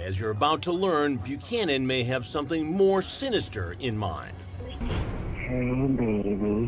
as you're about to learn, Buchanan may have something more sinister in mind. Hey, baby.